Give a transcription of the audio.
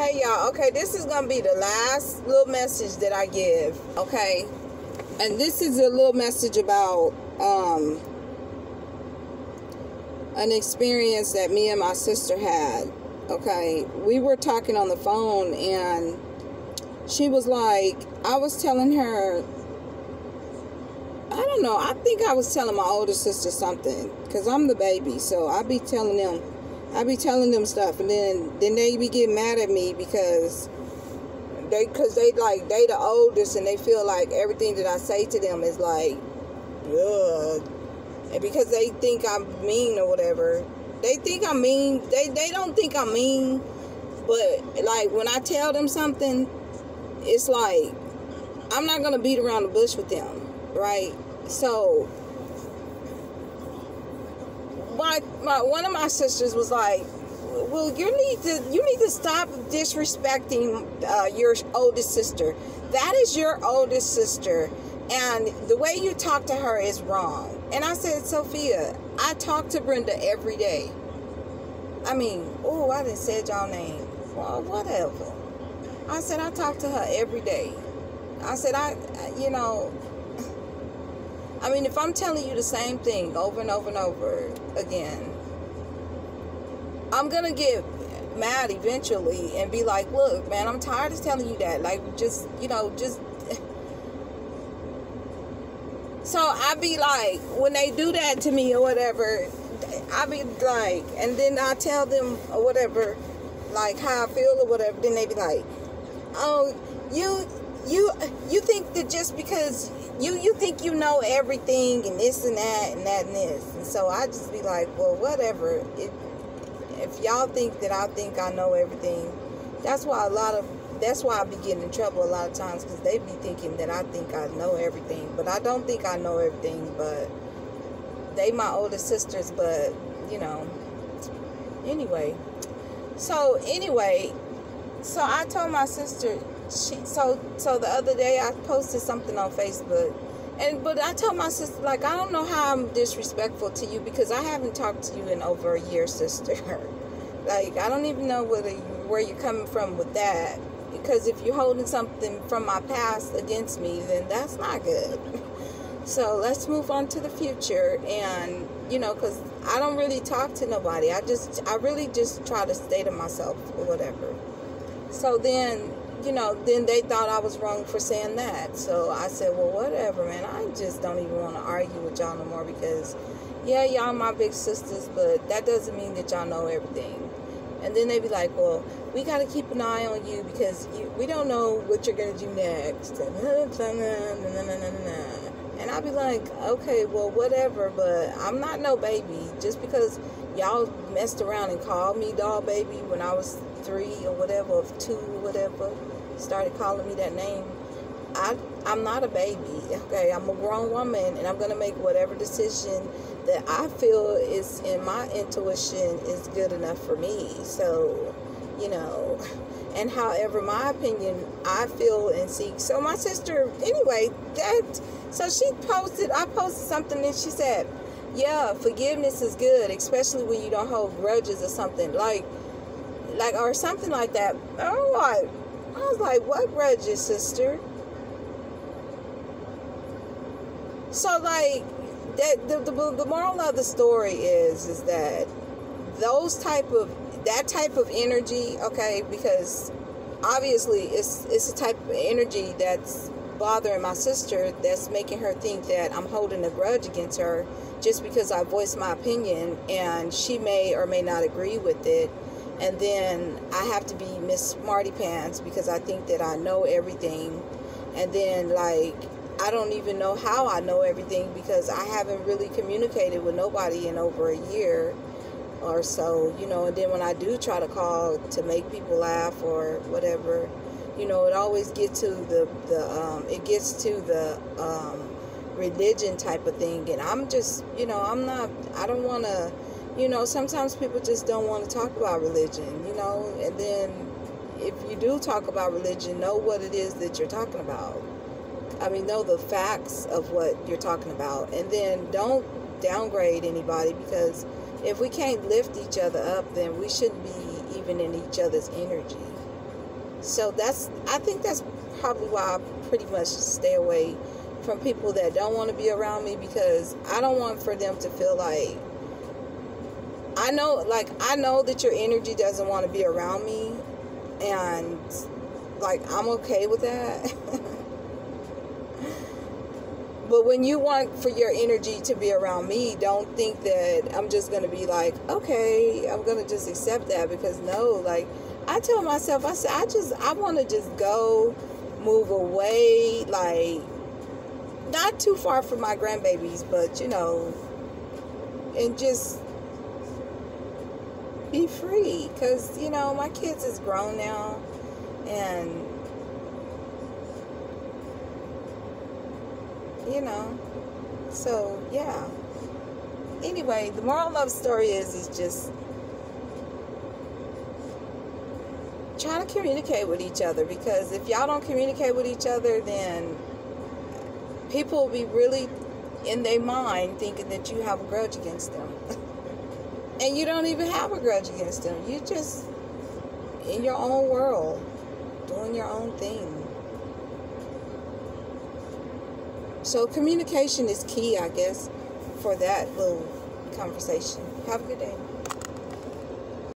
Hey y'all, okay, this is gonna be the last little message that I give, okay? And this is a little message about um an experience that me and my sister had. Okay, we were talking on the phone and she was like, I was telling her, I don't know, I think I was telling my older sister something because I'm the baby, so I be telling them I be telling them stuff, and then then they be getting mad at me because they because they like they the oldest, and they feel like everything that I say to them is like, ugh, and because they think I'm mean or whatever. They think I'm mean. They they don't think I'm mean, but like when I tell them something, it's like I'm not gonna beat around the bush with them, right? So my, my one of my sisters was like, "Well, you need to you need to stop disrespecting uh, your oldest sister. That is your oldest sister, and the way you talk to her is wrong." And I said, "Sophia, I talk to Brenda every day. I mean, oh, I didn't say y'all name. Well, whatever. I said I talk to her every day. I said I, you know." I mean, if I'm telling you the same thing over and over and over again, I'm going to get mad eventually and be like, look, man, I'm tired of telling you that. Like, just, you know, just. So I'd be like, when they do that to me or whatever, I'd be like, and then I tell them or whatever, like how I feel or whatever. Then they'd be like, oh, you, you, you think that just because you you think you know everything and this and that and that and this. And so i just be like well whatever. If if y'all think that i think i know everything that's why a lot of that's why i be getting in trouble a lot of times because they be thinking that i think i know everything. But i don't think i know everything but they my older sisters but you know. Anyway. So anyway. So i told my sister she so so the other day I posted something on Facebook and but I told my sister like I don't know how I'm disrespectful to you because I haven't talked to you in over a year, sister. like I don't even know whether where you're coming from with that because if you're holding something from my past against me, then that's not good. so let's move on to the future and you know because I don't really talk to nobody. I just I really just try to stay to myself or whatever. So then you know, then they thought I was wrong for saying that. So I said, well, whatever, man. I just don't even want to argue with y'all no more because, yeah, y'all my big sisters, but that doesn't mean that y'all know everything. And then they be like, well, we got to keep an eye on you because you, we don't know what you're going to do next. And I'll be like, okay, well, whatever, but I'm not no baby. Just because y'all messed around and called me doll baby when I was three or whatever, or two or whatever, started calling me that name. I I'm not a baby. Okay, I'm a grown woman, and I'm gonna make whatever decision that I feel is in my intuition is good enough for me. So, you know, and however my opinion I feel and seek. So my sister, anyway, that so she posted. I posted something, and she said, "Yeah, forgiveness is good, especially when you don't hold grudges or something like." like or something like that. Oh, I, I was like, what grudges, sister? So like that the, the, the moral of the story is is that those type of that type of energy, okay, because obviously it's it's a type of energy that's bothering my sister that's making her think that I'm holding a grudge against her just because I voiced my opinion and she may or may not agree with it and then I have to be Miss Smarty Pants because I think that I know everything, and then like I don't even know how I know everything because I haven't really communicated with nobody in over a year or so, you know. And then when I do try to call to make people laugh or whatever, you know, it always gets to the the um, it gets to the um, religion type of thing, and I'm just, you know, I'm not, I don't want to you know, sometimes people just don't want to talk about religion, you know, and then if you do talk about religion, know what it is that you're talking about. I mean, know the facts of what you're talking about, and then don't downgrade anybody because if we can't lift each other up, then we shouldn't be even in each other's energy. So that's I think that's probably why I pretty much stay away from people that don't want to be around me because I don't want for them to feel like I know like I know that your energy doesn't want to be around me and like I'm okay with that. but when you want for your energy to be around me, don't think that I'm just going to be like, okay, I'm going to just accept that because no, like I tell myself I said I just I want to just go move away like not too far from my grandbabies, but you know, and just be free because you know my kids is grown now and you know so yeah. Anyway the moral the story is is just try to communicate with each other because if y'all don't communicate with each other then people will be really in their mind thinking that you have a grudge against them and you don't even have a grudge against them you just in your own world doing your own thing. So communication is key, I guess, for that little conversation. Have a good day.